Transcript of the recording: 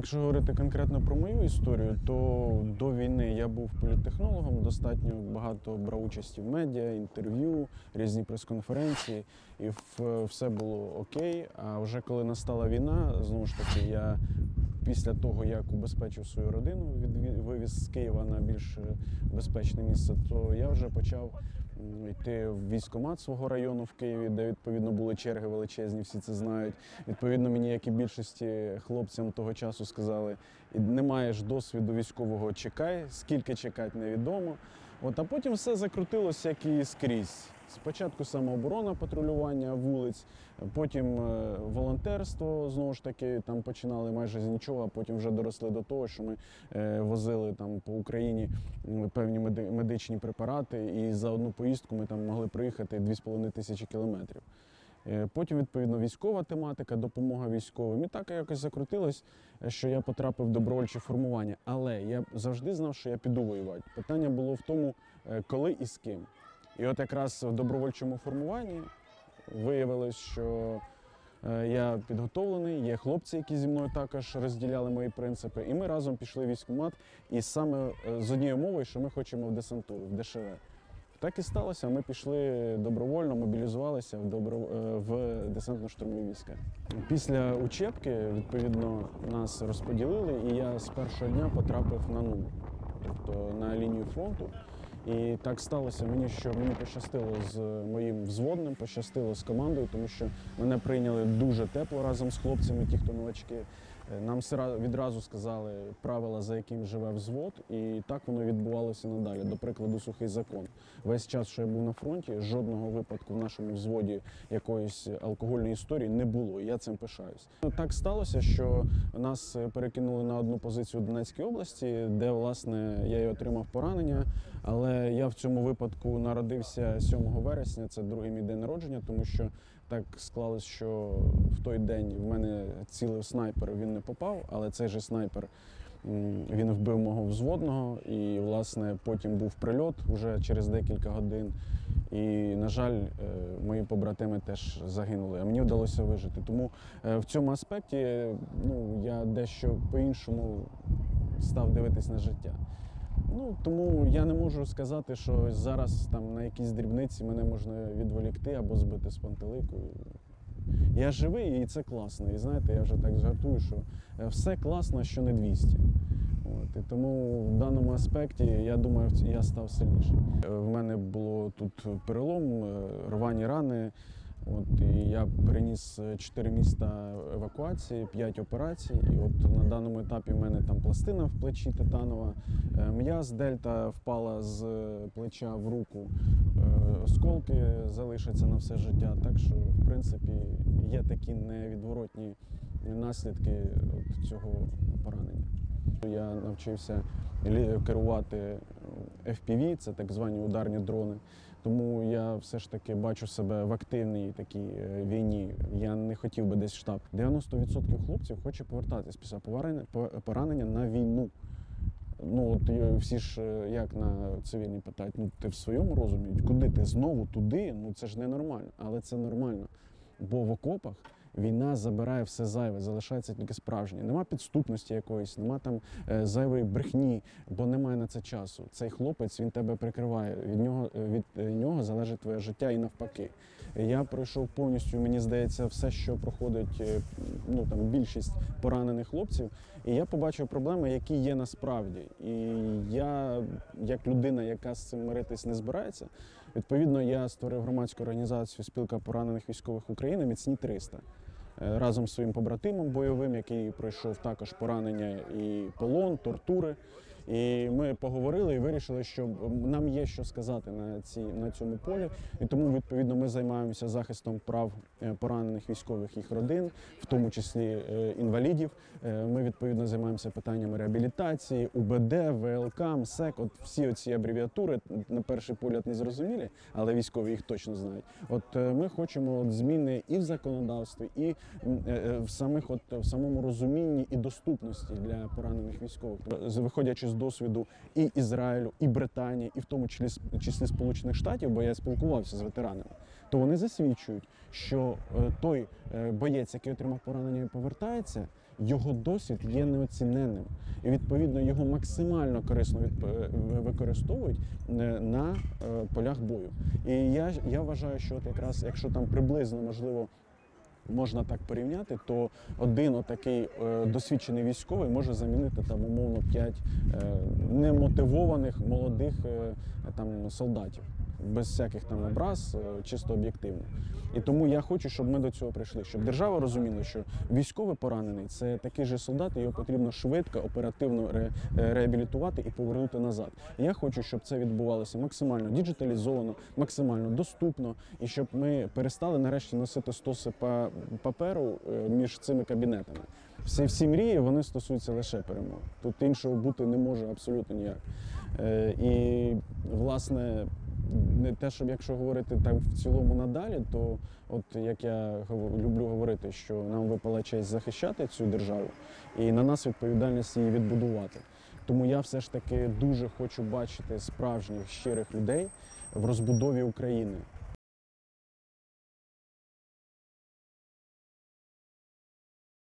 Якщо говорити конкретно про мою історію, то до війни я був політтехнологом, достатньо багато брав участі в медіа, інтерв'ю, різні прес-конференції, і все було окей. А вже коли настала війна, знову ж таки, я після того, як убезпечив свою родину, вивіз з Києва на більш е, безпечне місце, то я вже почав йти в військкомат свого району в Києві, де відповідно були черги величезні, всі це знають. Відповідно, мені, як і більшості хлопцям того часу, сказали: не маєш досвіду військового, чекай, скільки чекати, невідомо. От, а потім все закрутилося як і скрізь. Спочатку самооборона, патрулювання вулиць, потім е, волонтерство знову ж таки там починали майже з нічого, а потім вже доросли до того, що ми е, возили там по Україні певні меди- медичні препарати, і за одну поїздку ми там могли проїхати 2,5 тисячі кілометрів. Е, Потім, відповідно, військова тематика, допомога військовим. І так якось закрутилось, що я потрапив в добровольче формування. Але я завжди знав, що я піду воювати. Питання було в тому, е, коли і з ким. І от якраз в добровольчому формуванні виявилось, що е, я підготовлений, є хлопці, які зі мною також розділяли мої принципи. І ми разом пішли в військкомат, і саме з однією мовою, що ми хочемо в десантуру, в ДШВ. Так і сталося. Ми пішли добровольно, мобілізувалися в, добро... е, в десантно-штурмові війська. Після учебки, відповідно, нас розподілили, і я з першого дня потрапив на нуль, тобто на лінію фронту. І так сталося мені, що мені пощастило з моїм взводним, пощастило з командою, тому що мене прийняли дуже тепло разом з хлопцями, ті, хто новачки. Нам відразу сказали правила, за яким живе взвод, і так воно відбувалося надалі. До прикладу, сухий закон. Весь час, що я був на фронті, жодного випадку в нашому взводі якоїсь алкогольної історії не було. Я цим пишаюсь. Так сталося, що нас перекинули на одну позицію в Донецькій області, де власне я і отримав поранення. Але я в цьому випадку народився 7 вересня, це другий мій день народження, тому що так склалось, що в той день в мене цілив снайпер, він не попав, але цей же снайпер він вбив мого взводного, і власне потім був прильот вже через декілька годин. І, на жаль, е, мої побратими теж загинули, а мені вдалося вижити. Тому е, в цьому аспекті ну, я дещо по-іншому став дивитись на життя. Ну тому я не можу сказати, що зараз там на якісь дрібниці мене можна відволікти або збити з пантелику. Я живий і це класно. І знаєте, я вже так жартую, що е, все класно, що не 200. От, і тому в даному аспекті я думаю, я став сильнішим. Е, В мене було тут перелом, е, рвані рани. От, і я переніс 4 міста евакуації, 5 операцій. І от на даному етапі в мене там пластина в плечі титанова, м'яз дельта впала з плеча в руку, осколки залишаться на все життя. Так що, в принципі, є такі невідворотні наслідки от цього поранення. Я навчився керувати FPV, це так звані ударні дрони. Тому я все ж таки бачу себе в активній такій е, війні. Я не хотів би десь штаб. 90% хлопців хоче повертатись після поранення на війну. Ну от е, всі ж е, як на цивільні питають, ну ти в своєму розумі, куди ти знову туди? Ну це ж ненормально, але це нормально. Бо в окопах війна забирає все зайве, залишається тільки справжнє. Нема підступності якоїсь, нема там е, зайвої брехні, бо немає на це часу. Цей хлопець він тебе прикриває. Від нього е, від е, нього залежить твоє життя і навпаки. Я пройшов повністю, мені здається, все, що проходить ну там більшість поранених хлопців, і я побачив проблеми, які є насправді. І я, як людина, яка з цим миритись не збирається, відповідно, я створив громадську організацію Спілка поранених військових України Міцні 300 е, разом з своїм побратимом бойовим, який пройшов також поранення і полон, тортури. І ми поговорили і вирішили, що нам є що сказати на, цій, на цьому полі. І тому, відповідно, ми займаємося захистом прав е, поранених військових їх родин, в тому числі е, інвалідів. Е, Ми відповідно займаємося питаннями реабілітації, УБД, ВЛК, МСЕК. От всі оці абревіатури на перший погляд не зрозумілі, але військові їх точно знають. От ми хочемо от зміни і в законодавстві, і в самих, от в самому розумінні і доступності для поранених військових. Виходячи з досвіду і Ізраїлю, і Британії, і в тому числі числі Сполучених Штатів, бо я спілкувався з ветеранами, то вони засвідчують, що е, той е, боєць, який отримав поранення і повертається, його досвід є неоціненним. І відповідно його максимально корисно е, використовують на полях бою. І я, я вважаю, що от якраз якщо там приблизно можливо. Можна так порівняти, то один отакий е, досвідчений військовий може замінити там умовно 5 е, немотивованих молодих е, там солдатів без всяких там образ, е, чисто об'єктивно. І тому я хочу, щоб ми до цього прийшли, щоб держава розуміла, що військовий поранений це такий же солдат, його потрібно швидко, оперативно ре, е, реабілітувати і повернути назад. Я хочу, щоб це відбувалося максимально діджиталізовано, максимально доступно, і щоб ми перестали нарешті носити стоси паперу е, між цими кабінетами. Всі, всі мрії вони стосуються лише перемоги. Тут іншого бути не може абсолютно ніяк. І власне, не те, щоб якщо говорити так в цілому надалі, то от як я люблю говорити, що нам випала честь захищати цю державу, і на нас відповідальність її відбудувати. Тому я все ж таки дуже хочу бачити справжніх щирих людей в розбудові України.